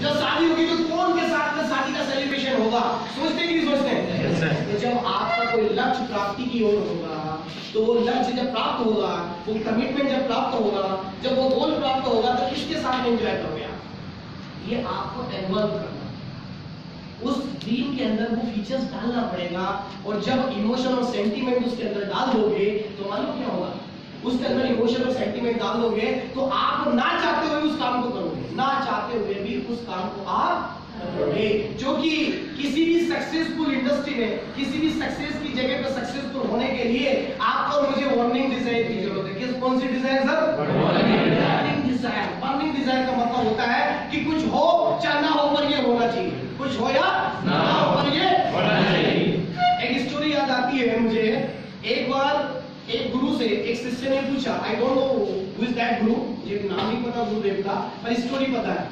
जब शादी होगी तो कौन के साथ में शादी का सेलिब्रेशन होगा? सोचते कि नहीं सोचते? तो जब आपका कोई लक्ष्य प्राप्ति की ओर होगा तो वो लक्ष्य जब प्राप्त होगा वो कमिटमेंट जब प्राप्त होगा जब वो गोल प्राप्त होगा तो किसके साथ एंजॉय करोगे आप? ये आपको इन्वॉल्व करना उस ड्रीम के अंदर वो फीचर्स डालना पड़ेगा और जब इमोशन और सेंटीमेंट उसके अंदर डाल दोगे तो मालूम क्या होगा? उसके अंदर इमोशन और सेंटीमेंट डाल दोगे तो आप ना चाहते हुए उस काम को करोगे। ना चाहते हुए भी उस काम को आप करोगे। जो कि किसी भी सक्सेसफुल इंडस्ट्री में, किसी भी सक्सेस की जगह पर सक्सेसफुल होने के लिए आपको और मुझे वार्निंग डिज़ाइन की ज़रूरत है। किस कौन सी design sir warning design warning design का मतलब होता है कि कुछ हो, चाहे ना हो, पर ये होना चाहिए। कुछ हो या ना हो पर ये होना चाहिए एक स्टोरी याद आती है मुझे एक बार एक गुरु से एक शिष्य ने पूछा I don't know who is that गुरु मुझे नाम नहीं पता गुरुदेव का, पर स्टोरी पता है।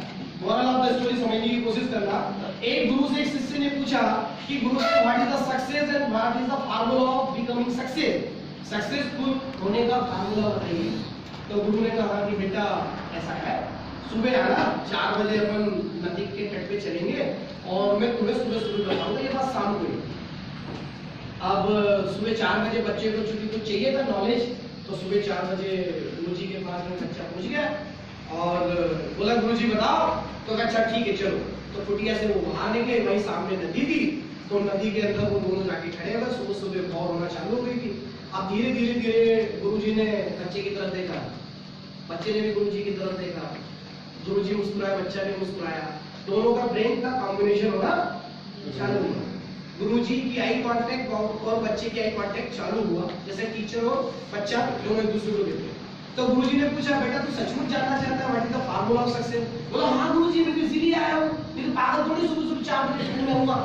मोरल ऑफ़ द स्टोरी समझने की कोशिश करना। एक गुरु से एक शिष्य ने पूछा कि, गुरु what is the success and what is the formula of becoming success successful होने का फार्मूला बताइए। तो गुरु ने कहा कि, बेटा, ऐसा है। सुबह आना चार बजे अपन नदी के तट पे चलेंगे और मैं तुम्हें सुबह सुबह करवाऊँगा ये बात शाम को। अब सुबह चार बजे बच्चे को चूँकि कुछ चाहिए था नॉलेज तो सुबह चार बजे गुरु जी के पास में बच्चा पहुँच गया। और बोला गुरु जी बताओ। तो अच्छा ठीक है, चलो। तो कुटिया से वो बाहर निकले, वहीं सामने नदी थी। तो नदी के अंदर वो दोनों जाके खड़े हुए, सुबह सुबह भौर होना चालू हो गई थी। अब धीरे धीरे धीरे गुरु जी ने बच्चे की तरफ़ देखा। बच्चे ने भी गुरु जी की तरफ़ देखा। गुरु जी मुस्कुराया बच्चा ने मुस्कुराया। दोनों का ब्रेन का कॉम्बिनेशन होना चालू हुआ। गुरु जी की आई कांटेक्ट और बच्चे की आई कांटेक्ट चालू हुआ। जैसे टीचर और बच्चा दोनों एक दूसरे को देखते हैं। तो गुरुजी ने पूछा, बेटा, तू सचमुच जानना चाहता है? What is the formula of success बोला हाँ गुरु जी मैं तो इसीलिए आया हूँ। लेकिन पागल थोड़ी सुबह सुबह चार बजे स्कूल में आऊँगा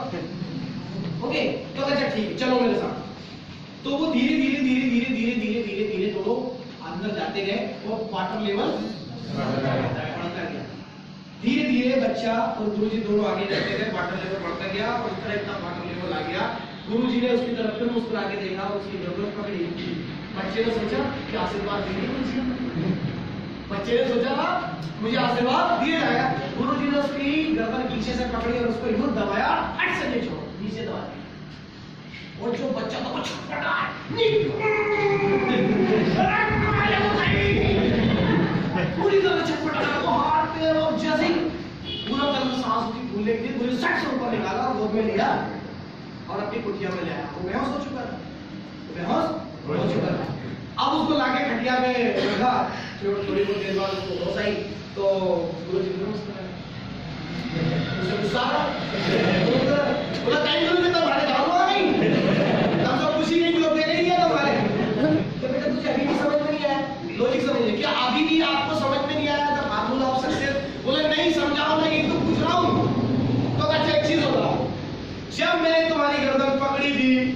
ओके तो अच्छा ठीक है, चलो मेरे साथ। तो वो धीरे धीरे धीरे धीरे धीरे धीरे धीरे धीरे दोनों अंदर जाते गए और वाटर लेवल बढ़ता गया धीरे धीरे बच्चा और गुरु जी दोनों आगे जाते गए वाटर लेवल बढ़ता गया और इस तरह इतना आ गया। गुरु जी ने उसकी तरफ़ फिर मुस्कुरा के देखा और उसकी ज़रूरत पकड़ी। बच्चे ने सोचा कि आशीर्वाद देंगे गुरु जी बच्चे ने सोचा "हाँ, मुझे आशीर्वाद दिया जाएगा। गुरु जी ने उसकी गर्दन पीछे से पकड़ी और उसको यूँ दबाया हट से छोड़ो नीचे दबा दिया। और जो बच्चा तो छटपटा पूरी तरह छटपटा वो हाथ पैर और जैसे ही पूरा तरह सांस के लिए पूरी सट से ऊपर निकाला गोद में लिया। और अपनी कुटिया में ले आया। वो बेहोश हो चुका था। बेहोश हो चुका था। अब उसको लाके खटिया में रखा। फिर थोड़ी बहुत देर बाद उसको होश आई तो गुरु जी ने उसको उसे गुस्सा ਵਾਲੀ ਗਰਦਨ ਪਕੜੀ ਦੀ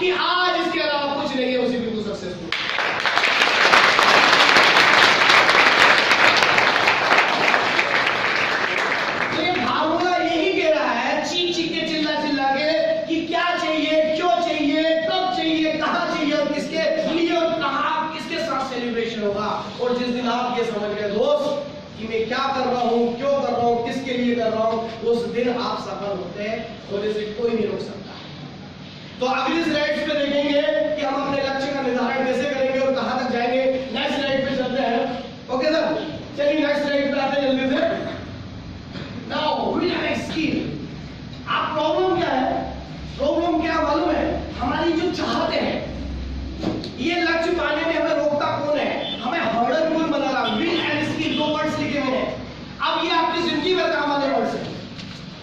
कि आज इसके अलावा कुछ नहीं है, उसी बिल्कुल सक्सेसफुल और जिस दिन आप समझ दोस्त मैं क्या कर रहा हूँ, क्यों कर रहा हूँ, किसके लिए कर रहा हूँ, उस दिन आप सफल होते हैं और इसे कोई नहीं रोक सकता। तो अगली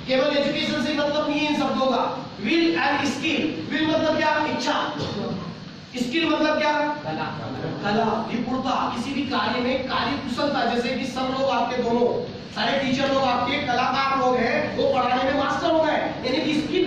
केवल एजुकेशन से मतलब नहीं इन शब्दों का। विल एंड स्किल विल मतलब क्या? इच्छा। स्किल मतलब क्या? कला। कला, निपुणता, किसी भी कार्य में कार्य कुशलता जैसे कि सब लोग आपके दोनों, सारे टीचर लोग आपके कलाकार लोग हैं, वो पढ़ाने में मास्टर हो गए। यानी कि स्किल